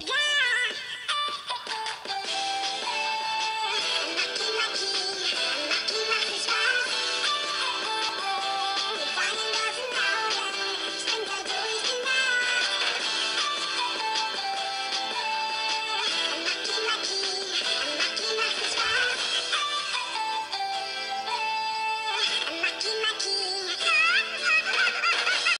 Yeah.